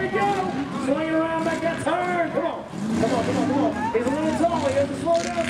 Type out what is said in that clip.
There we go. Swing around make that turn. Come on. Come on, come on, come on. He's a little tall. He has to slow down.